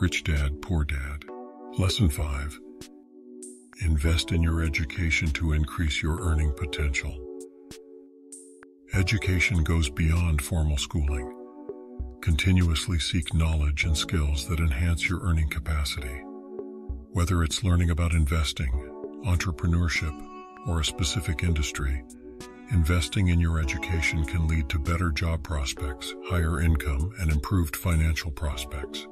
Rich Dad, Poor Dad. Lesson 5. Invest in your education to increase your earning potential. Education goes beyond formal schooling. Continuously seek knowledge and skills that enhance your earning capacity. Whether it's learning about investing, entrepreneurship, or a specific industry, investing in your education can lead to better job prospects, higher income, and improved financial prospects.